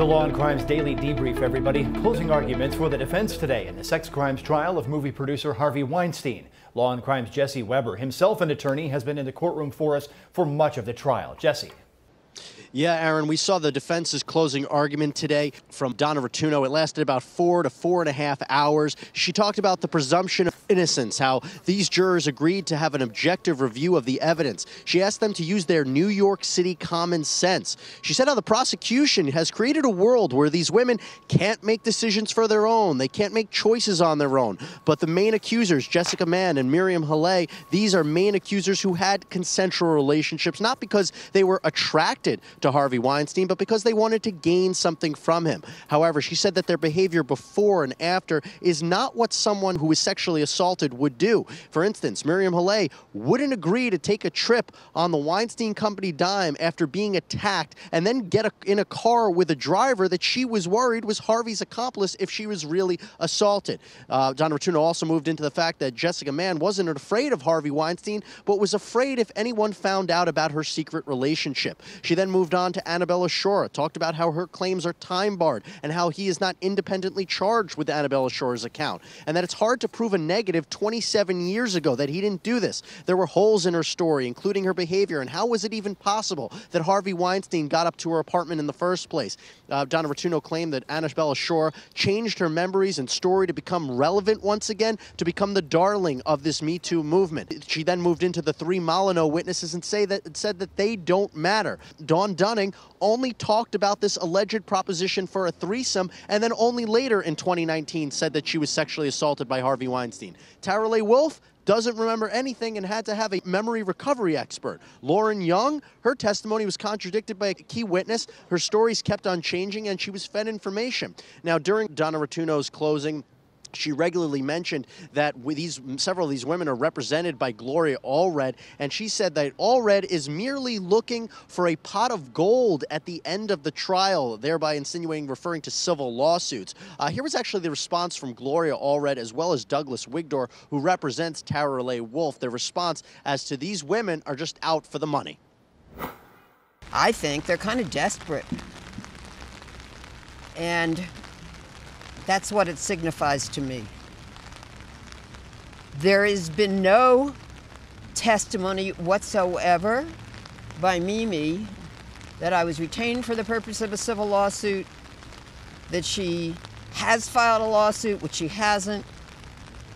to Law and Crime's Daily Debrief, everybody. Closing arguments for the defense today in the sex crimes trial of movie producer Harvey Weinstein. Law and Crime's Jesse Weber, himself an attorney, has been in the courtroom for us for much of the trial. Jesse. Yeah, Aaron, we saw the defense's closing argument today from Donna Rotunno. It lasted about four to four and a half hours. She talked about the presumption of innocence, how these jurors agreed to have an objective review of the evidence. She asked them to use their New York City common sense. She said how the prosecution has created a world where these women can't make decisions for their own, they can't make choices on their own. But the main accusers, Jessica Mann and Miriam Haley, these are main accusers who had consensual relationships, not because they were attracted to Harvey Weinstein, but because they wanted to gain something from him. However, she said that their behavior before and after is not what someone who is sexually assaulted would do. For instance, Miriam Haley wouldn't agree to take a trip on the Weinstein Company dime after being attacked and then get a, in a car with a driver that she was worried was Harvey's accomplice if she was really assaulted. Uh, Rotunno also moved into the fact that Jessica Mann wasn't afraid of Harvey Weinstein, but was afraid if anyone found out about her secret relationship. She then moved moved on to Annabella Sciorra, talked about how her claims are time barred and how he is not independently charged with Annabella Sciorra's account, and that it's hard to prove a negative 27 years ago that he didn't do this. There were holes in her story, including her behavior, and how was it even possible that Harvey Weinstein got up to her apartment in the first place? Uh, Donna Rotunno claimed that Annabella Sciorra changed her memories and story to become relevant once again, to become the darling of this Me Too movement. She then moved into the three Molineux witnesses and say that said that they don't matter. Dawn Dunning only talked about this alleged proposition for a threesome and then only later in 2019 said that she was sexually assaulted by Harvey Weinstein. Tarale Wulff doesn't remember anything and had to have a memory recovery expert. Lauren Young, her testimony was contradicted by a key witness. Her stories kept on changing and she was fed information. Now, during Donna Rotunno's closing, she regularly mentioned that these several of these women are represented by Gloria Allred, and she said that Allred is merely looking for a pot of gold at the end of the trial, thereby insinuating referring to civil lawsuits. Uh, here was actually the response from Gloria Allred as well as Douglas Wigdor, who represents Tarale Wulff. Their response as to these women are just out for the money. I think they're kind of desperate. And that's what it signifies to me. There has been no testimony whatsoever by Mimi that I was retained for the purpose of a civil lawsuit, that she has filed a lawsuit, which she hasn't,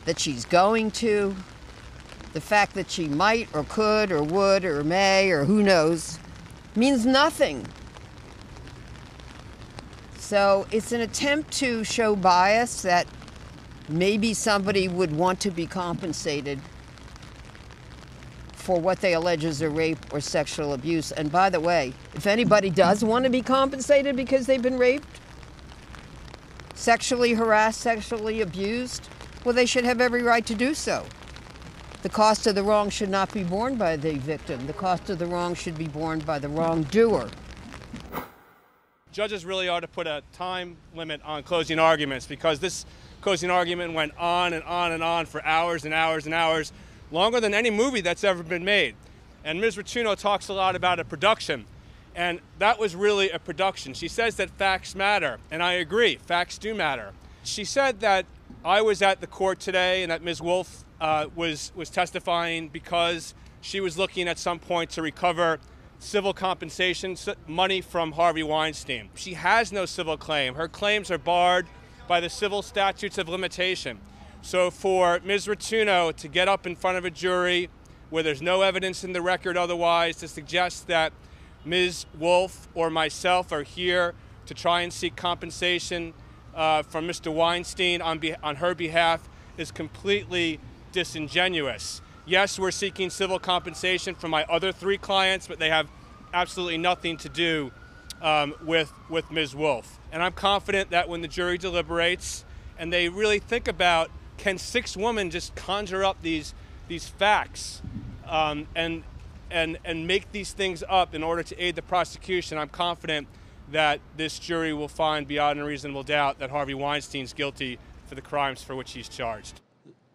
that she's going to. The fact that she might or could or would or may or who knows means nothing. So it's an attempt to show bias that maybe somebody would want to be compensated for what they allege is a rape or sexual abuse. And by the way, if anybody does want to be compensated because they've been raped, sexually harassed, sexually abused, well, they should have every right to do so. The cost of the wrong should not be borne by the victim. The cost of the wrong should be borne by the wrongdoer judges really ought to put a time limit on closing arguments because this closing argument went on and on and on for hours and hours and hours, longer than any movie that's ever been made. And Ms. Rotunno talks a lot about a production, and that was really a production. She says that facts matter, and I agree, facts do matter. She said that I was at the court today and that Ms. Wulff uh, was, was testifying because she was looking at some point to recover civil compensation money from Harvey Weinstein. She has no civil claim. Her claims are barred by the civil statutes of limitation. So for Ms. Rotunno to get up in front of a jury where there's no evidence in the record otherwise to suggest that Ms. Wulff or myself are here to try and seek compensation uh, from Mr. Weinstein on, on her behalf is completely disingenuous. Yes, we're seeking civil compensation from my other three clients, but they have absolutely nothing to do um, with, with Ms. Wulff. And I'm confident that when the jury deliberates and they really think about can six women just conjure up these, these facts um, and, and, and make these things up in order to aid the prosecution, I'm confident that this jury will find beyond a reasonable doubt that Harvey Weinstein's guilty for the crimes for which he's charged.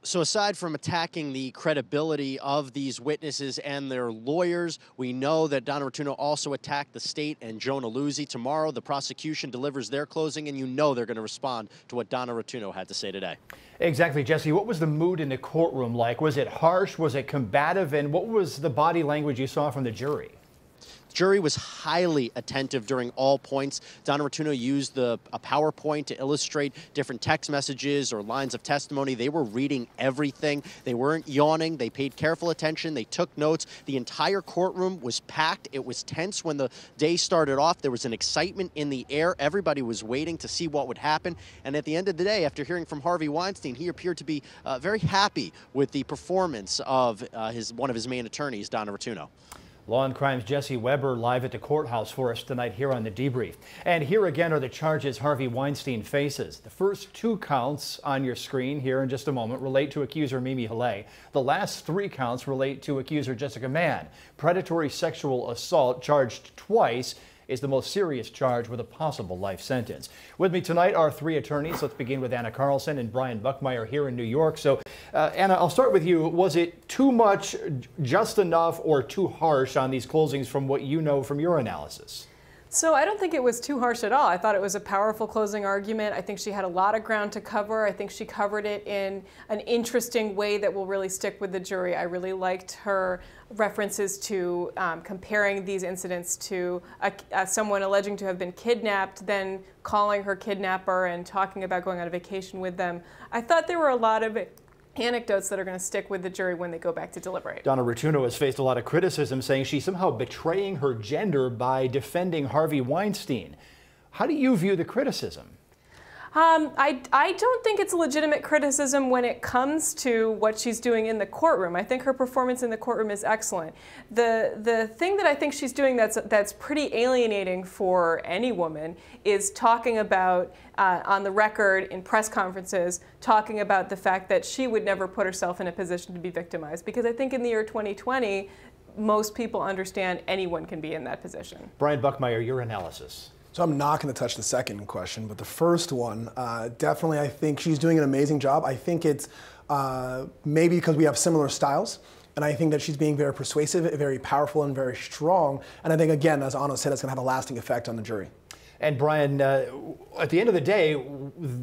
So, aside from attacking the credibility of these witnesses and their lawyers, we know that Donna Rotunno also attacked the state and Joan Illuzzi. Tomorrow, the prosecution delivers their closing, and you know they're going to respond to what Donna Rotunno had to say today. Exactly, Jesse. What was the mood in the courtroom like? Was it harsh? Was it combative? And what was the body language you saw from the jury? Jury was highly attentive during all points. Donna Rotunno used the, a PowerPoint to illustrate different text messages or lines of testimony. They were reading everything. They weren't yawning. They paid careful attention. They took notes. The entire courtroom was packed. It was tense when the day started off. There was an excitement in the air. Everybody was waiting to see what would happen. And at the end of the day, after hearing from Harvey Weinstein, he appeared to be uh, very happy with the performance of uh, his one of his main attorneys, Donna Rotunno. Law and Crime's Jesse Weber live at the courthouse for us tonight here on the debrief. And here again are the charges Harvey Weinstein faces. The first two counts on your screen here in just a moment relate to accuser Mimi Haleyi. The last three counts relate to accuser Jessica Mann. Predatory sexual assault charged twice is the most serious charge with a possible life sentence. With me tonight are three attorneys. Let's begin with Anna Carlson and Brian Buckmire here in New York. So, uh, Anna, I'll start with you. Was it too much, just enough, or too harsh on these closings from what you know from your analysis? So I don't think it was too harsh at all. I thought it was a powerful closing argument. I think she had a lot of ground to cover. I think she covered it in an interesting way that will really stick with the jury. I really liked her references to um, comparing these incidents to a, someone alleging to have been kidnapped, then calling her kidnapper and talking about going on a vacation with them. I thought there were a lot of anecdotes that are going to stick with the jury when they go back to deliberate. Donna Rotunno has faced a lot of criticism saying she's somehow betraying her gender by defending Harvey Weinstein. How do you view the criticism? Um, I, I don't think it's a legitimate criticism when it comes to what she's doing in the courtroom. I think her performance in the courtroom is excellent. The, the thing that I think she's doing that's, that's pretty alienating for any woman is talking about, uh, on the record in press conferences, talking about the fact that she would never put herself in a position to be victimized. Because I think in the year 2020, most people understand anyone can be in that position. Brian Buckmire, your analysis. So I'm not going to touch the second question, but the first one, uh, definitely, I think she's doing an amazing job. I think it's uh, maybe because we have similar styles. And I think that she's being very persuasive, very powerful, and very strong. And I think, again, as Anna said, it's going to have a lasting effect on the jury. And Brian, uh, at the end of the day,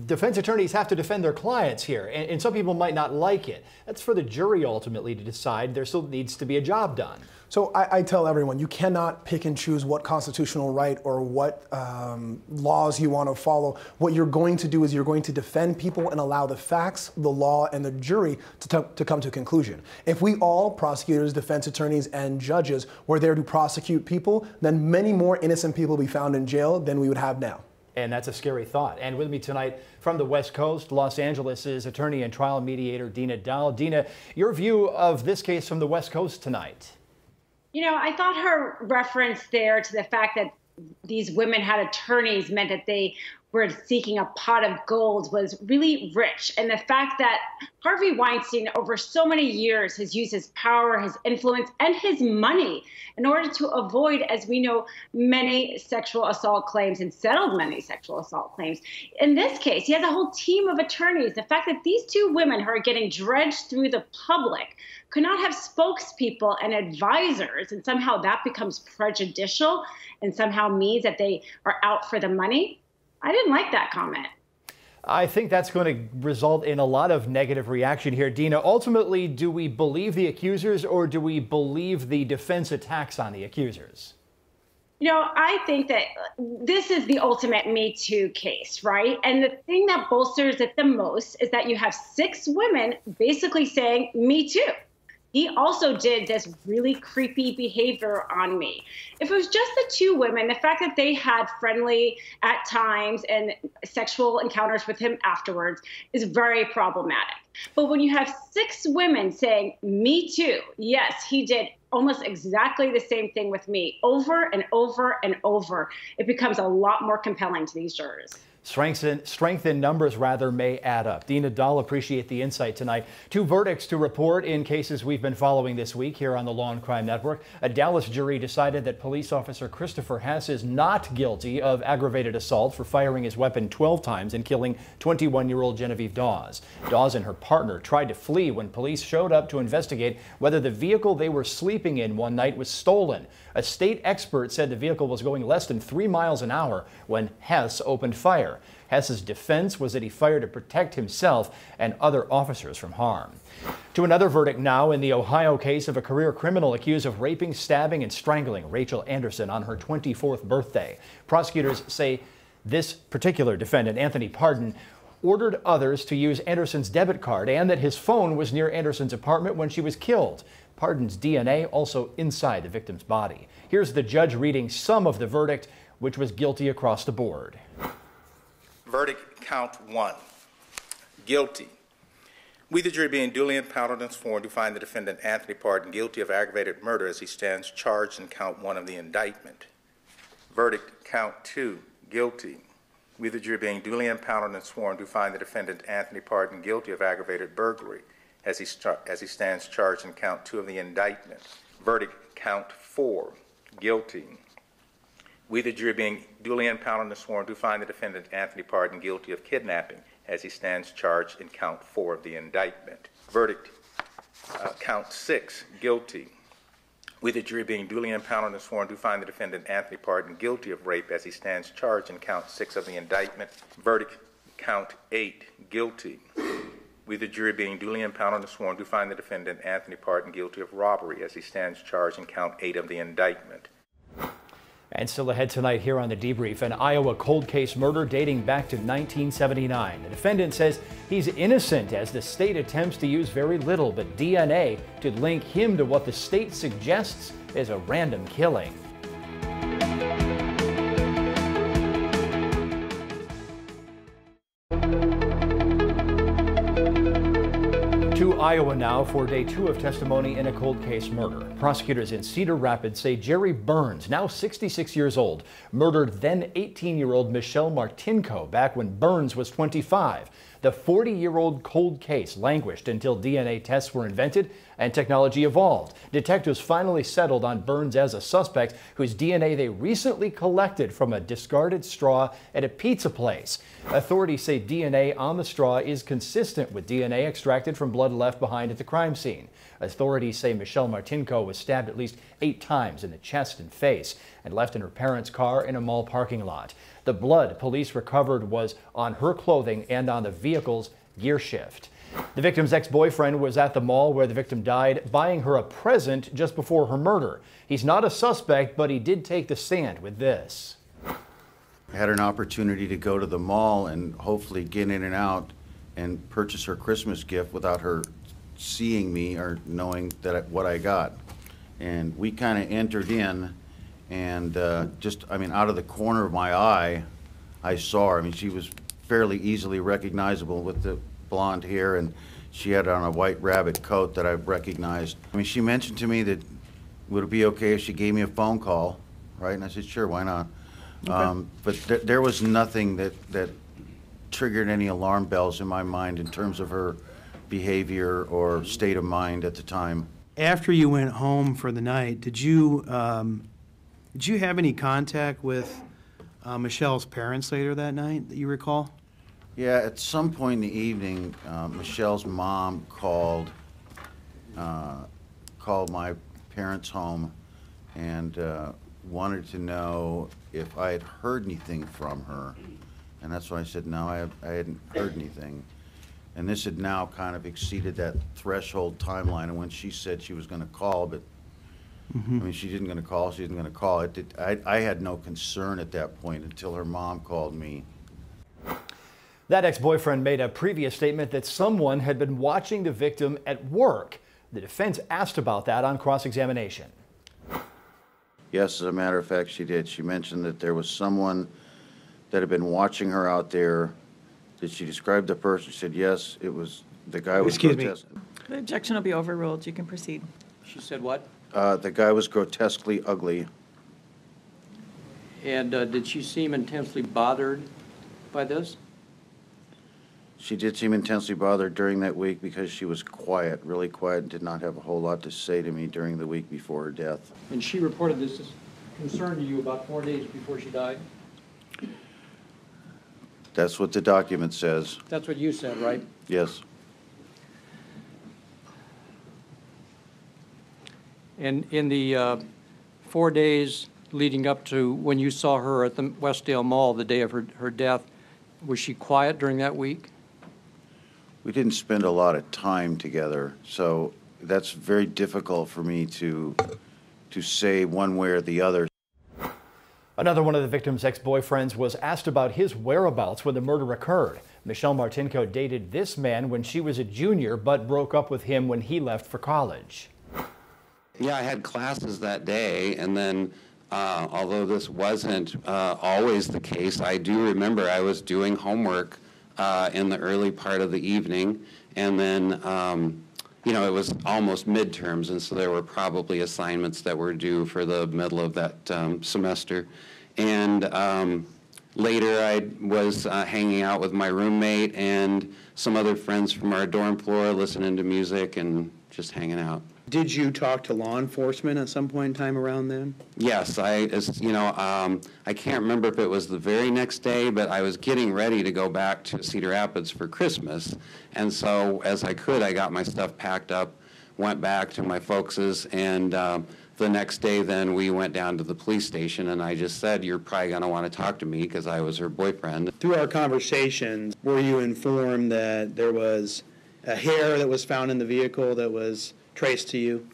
defense attorneys have to defend their clients here, and, and, some people might not like it. That's for the jury ultimately to decide. There still needs to be a job done. So I, I, tell everyone you cannot pick and choose what constitutional right or what um, laws you want to follow. What you're going to do is you're going to defend people and allow the facts, the law, and the jury to, to come to a conclusion. If we all, prosecutors, defense attorneys, and judges, were there to prosecute people, then many more innocent people will be found in jail than we would have now. And that's a scary thought. And with me tonight from the West Coast, Los Angeles, is attorney and trial mediator Dina Doll. Dina, your view of this case from the West Coast tonight. You know, I thought her reference there to the fact that these women had attorneys meant that they were seeking a pot of gold was really rich. And the fact that Harvey Weinstein, over so many years, has used his power, his influence, and his money in order to avoid, as we know, many sexual assault claims and settled many sexual assault claims. In this case, he has a whole team of attorneys. The fact that these two women who are getting dredged through the public could not have spokespeople and advisors, and somehow that becomes prejudicial and somehow means that they are out for the money. I didn't like that comment. I think that's going to result in a lot of negative reaction here. Dina, ultimately, do we believe the accusers or do we believe the defense attacks on the accusers? You know, I think that this is the ultimate Me Too case, right? And the thing that bolsters it the most is that you have six women basically saying, Me Too he also did this really creepy behavior on me. If it was just the two women, the fact that they had friendly at times and sexual encounters with him afterwards is very problematic. But when you have six women saying, Me too, yes, he did almost exactly the same thing with me over and over and over, it becomes a lot more compelling to these jurors. Strength in, strength in numbers, rather, may add up. Dina Doll, appreciate the insight tonight. Two verdicts to report in cases we've been following this week here on the Law and Crime Network. A Dallas jury decided that police officer Christopher Hess is not guilty of aggravated assault for firing his weapon 12 times and killing 21 year old Genevieve Dawes. Dawes and her partner tried to flee when police showed up to investigate whether the vehicle they were sleeping in one night was stolen. A state expert said the vehicle was going less than three miles an hour when Hess opened Hess's defense was that he fired to protect himself and other officers from harm. To another verdict now in the Ohio case of a career criminal accused of raping, stabbing, and strangling Rachel Anderson on her 24th birthday. Prosecutors say this particular defendant, Anthony Pardon, ordered others to use Anderson's debit card and that his phone was near Anderson's apartment when she was killed. Pardon's DNA also inside the victim's body. Here's the judge reading some of the verdict, which was guilty across the board. Verdict count one guilty. We, the jury, being duly empowered and sworn, do find the defendant Anthony Pardon guilty of aggravated murder as he stands charged in count one of the indictment. Verdict count two guilty. We, the jury, being duly empowered and sworn, do find the defendant Anthony Pardon guilty of aggravated burglary as he, as he stands charged in count two of the indictment. Verdict count four guilty. We, the jury, being duly impounded and sworn, do find the defendant Anthony Pardon guilty of kidnapping as he stands charged in count four of the indictment. Verdict uh, count six guilty. We, the jury, being duly impounded and sworn, do find the defendant Anthony Pardon guilty of rape as he stands charged in count six of the indictment. Verdict count eight guilty. We, the jury, being duly impounded and sworn, do find the defendant Anthony Pardon guilty of robbery as he stands charged in count eight of the indictment. And still ahead tonight here on the debrief, an Iowa cold case murder dating back to 1979. The defendant says he's innocent as the state attempts to use very little but DNA to link him to what the state suggests is a random killing. To Iowa now for day two of testimony in a cold case murder. Prosecutors in Cedar Rapids say Jerry Burns, now 66 years old, murdered then 18 year old Michelle Martinko back when Burns was 25. The 40 year old cold case languished until DNA tests were invented and technology evolved. Detectives finally settled on Burns as a suspect whose DNA they recently collected from a discarded straw at a pizza place. Authorities say DNA on the straw is consistent with DNA extracted from blood left behind at the crime scene. Authorities say Michelle Martinko was stabbed at least eight times in the chest and face and left in her parents' car in a mall parking lot. The blood police recovered was on her clothing and on the vehicle's gear shift. The victim's ex-boyfriend was at the mall where the victim died, buying her a present just before her murder. He's not a suspect, but he did take the stand with this. I had an opportunity to go to the mall and hopefully get in and out and purchase her Christmas gift without her seeing me or knowing that what I got. And we kind of entered in and uh, just, I mean, out of the corner of my eye, I saw her. I mean, she was fairly easily recognizable with the blonde hair, and she had on a white rabbit coat that I recognized. I mean, she mentioned to me that would it be okay if she gave me a phone call, right? And I said, sure, why not? Okay. Um, but th there was nothing that, that triggered any alarm bells in my mind in terms of her behavior or state of mind at the time. After you went home for the night, did you um, did you have any contact with uh, Michelle's parents later that night that you recall? Yeah, at some point in the evening, uh, Michelle's mom called, uh, called my parents' home and uh, wanted to know if I had heard anything from her. And that's why I said, no, I, I hadn't heard anything. And this had now kind of exceeded that threshold timeline and when she said she was going to call, but. Mm-hmm. I mean, she didn't going to call, she wasn't going to call. It did, I, I had no concern at that point until her mom called me that ex-boyfriend made a previous statement that someone had been watching the victim at work. The defense asked about that on cross-examination. Yes, as a matter of fact, she did. She mentioned that there was someone that had been watching her out there. Did she describe the person? She said, yes, it was, the guy was Excuse grotesque. me. The objection will be overruled. You can proceed. She said what? Uh, the guy was grotesquely ugly. And uh, did she seem intensely bothered by this? She did seem intensely bothered during that week because she was quiet, really quiet, and did not have a whole lot to say to me during the week before her death. And she reported this concern to you about four days before she died? That's what the document says. That's what you said, right? Yes. And in the uh, four days leading up to when you saw her at the Westdale Mall the day of her, her death, was she quiet during that week? We didn't spend a lot of time together, so that's very difficult for me to to say one way or the other. Another one of the victim's ex-boyfriends was asked about his whereabouts when the murder occurred. Michelle Martinko dated this man when she was a junior, but broke up with him when he left for college. Yeah, I had classes that day, and then uh, although this wasn't uh, always the case, I do remember I was doing homework uh, in the early part of the evening, and then um, you know, it was almost midterms, and so there were probably assignments that were due for the middle of that um, semester. And um, later, I was uh, hanging out with my roommate and some other friends from our dorm floor, listening to music and just hanging out. Did you talk to law enforcement at some point in time around then? Yes, I, as, you know, um, I can't remember if it was the very next day, but I was getting ready to go back to Cedar Rapids for Christmas. And so as I could, I got my stuff packed up, went back to my folks's, and um, the next day then we went down to the police station and I just said, you're probably going to want to talk to me because I was her boyfriend. Through our conversations, were you informed that there was a hair that was found in the vehicle that was traced to you?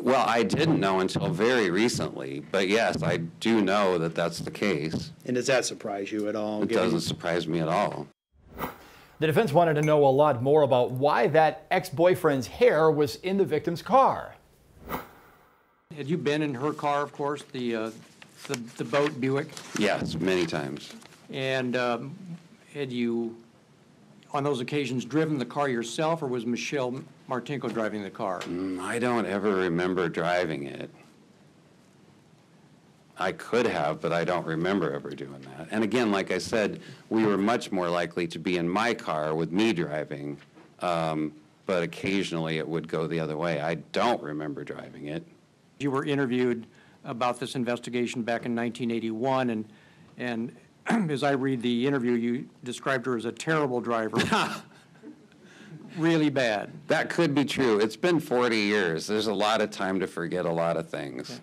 Well, I didn't know until very recently, but yes, I do know that that's the case. And does that surprise you at all? It doesn't surprise me at all. The defense wanted to know a lot more about why that ex-boyfriend's hair was in the victim's car. Had you been in her car, of course, the, uh, the, the boat Buick? Yes, many times. And um, had you, on those occasions, driven the car yourself, or was Michelle Martinko driving the car? Mm, I don't ever remember driving it. I could have, but I don't remember ever doing that. And again, like I said, we were much more likely to be in my car with me driving, um, but occasionally it would go the other way. I don't remember driving it. You were interviewed about this investigation back in 1981, and, and as I read the interview, you described her as a terrible driver. really bad. That could be true. It's been 40 years. There's a lot of time to forget a lot of things. Okay.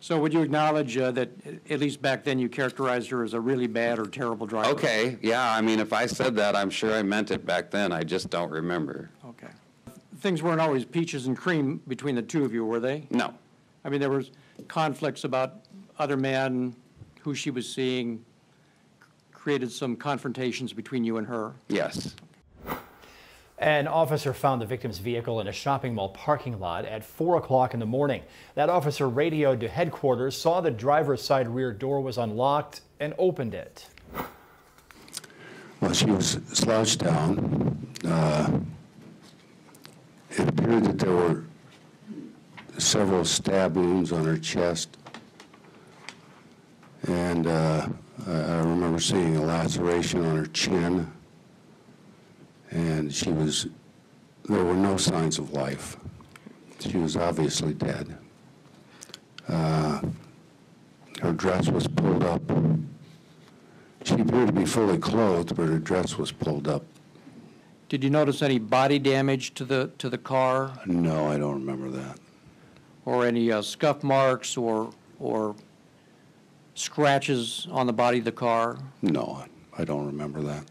So would you acknowledge uh, that at least back then you characterized her as a really bad or terrible driver? Okay, yeah, I mean, if I said that, I'm sure I meant it back then. I just don't remember. Okay. Things weren't always peaches and cream between the two of you, were they? No. I mean, there was conflicts about other men, who she was seeing, created some confrontations between you and her. Yes. An officer found the victim's vehicle in a shopping mall parking lot at 4 o'clock in the morning. That officer radioed to headquarters, saw the driver's side rear door was unlocked, and opened it. Well, she was slouched down. Uh, it appeared that there were several stab wounds on her chest. And uh, I remember seeing a laceration on her chin and she was, there were no signs of life. She was obviously dead. Uh, her dress was pulled up. She appeared to be fully clothed, but her dress was pulled up. Did you notice any body damage to the to the car? No, I don't remember that. Or any uh, scuff marks or or scratches on the body of the car? No, I don't remember that.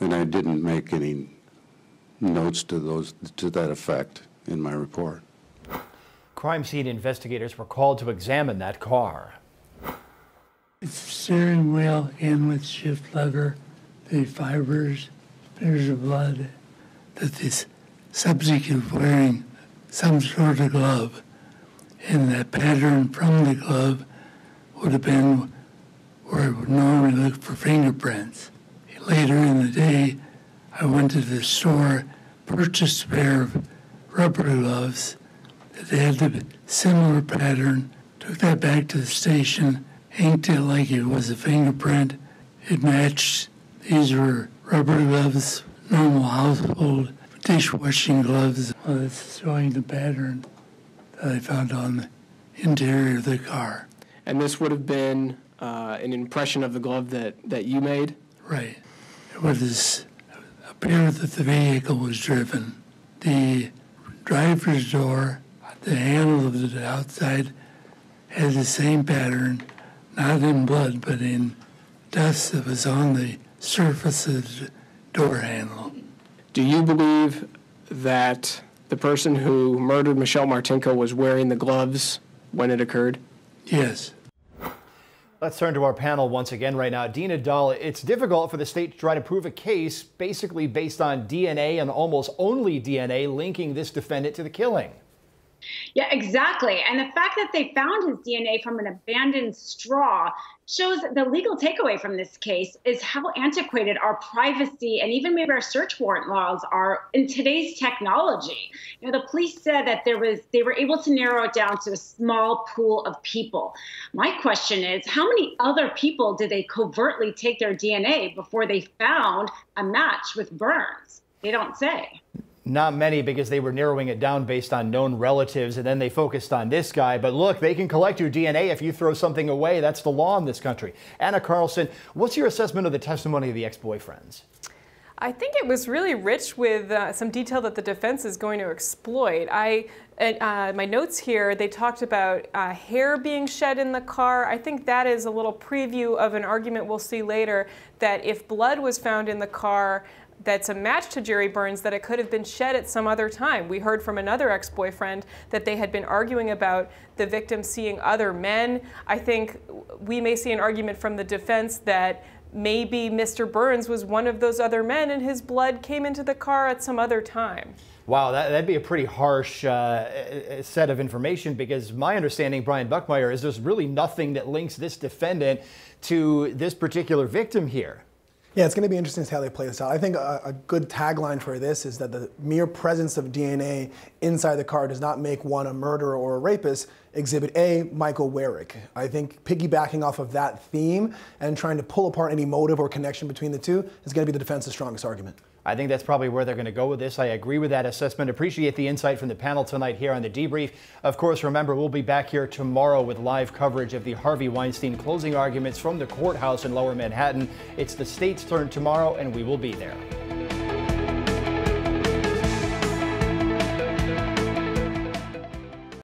And I didn't make any notes to those to that effect in my report. Crime scene investigators were called to examine that car. It's steering wheel in with shift lever, the fibers, there's the blood, that this subsequent wearing some sort of glove, and that pattern from the glove would have been where I would normally look for fingerprints. Later in the day, I went to the store, purchased a pair of rubber gloves that had the similar pattern, took that back to the station, inked it like it was a fingerprint. It matched These were rubber gloves, normal household dishwashing gloves. Well, it's showing the pattern that I found on the interior of the car. And this would have been uh, an impression of the glove that, that you made? Right. It was appear that the vehicle was driven. The driver's door, the handle of the outside, had the same pattern, not in blood, but in dust that was on the surface of the door handle. Do you believe that the person who murdered Michelle Martinko was wearing the gloves when it occurred? Yes. Let's turn to our panel once again right now. Dina Doll, it's difficult for the state to try to prove a case basically based on DNA and almost only DNA linking this defendant to the killing. Yeah, exactly. And the fact that they found his DNA from an abandoned straw shows the legal takeaway from this case is how antiquated our privacy and even maybe our search warrant laws are in today's technology. You know, the police said that there was they were able to narrow it down to a small pool of people. My question is, how many other people did they covertly take their DNA before they found a match with Burns? They don't say. Not many because they were narrowing it down based on known relatives and then they focused on this guy. But look, they can collect your DNA if you throw something away. That's the law in this country. Anna Carlson, what's your assessment of the testimony of the ex boyfriends? I think it was really rich with uh, some detail that the defense is going to exploit. I, uh, my notes here, they talked about uh, hair being shed in the car. I think that is a little preview of an argument we'll see later that if blood was found in the car, that's a match to Jerry Burns that it could have been shed at some other time. We heard from another ex boyfriend that they had been arguing about the victim seeing other men. I think we may see an argument from the defense that maybe Mr. Burns was one of those other men and his blood came into the car at some other time. Wow, that, would be a pretty harsh uh, set of information because my understanding, Brian Buckmire, is there's really nothing that links this defendant to this particular victim here. Yeah, it's going to be interesting to see how they play this out. I think a, a, good tagline for this is that the mere presence of DNA inside the car does not make one a murderer or a rapist. Exhibit A, Michael Warrick. I think piggybacking off of that theme and trying to pull apart any motive or connection between the two is going to be the defense's strongest argument. I think that's probably where they're going to go with this. I agree with that assessment. Appreciate the insight from the panel tonight here on the debrief. Of course, remember, we'll be back here tomorrow with live coverage of the Harvey Weinstein closing arguments from the courthouse in lower Manhattan. It's the state's turn tomorrow, and we will be there.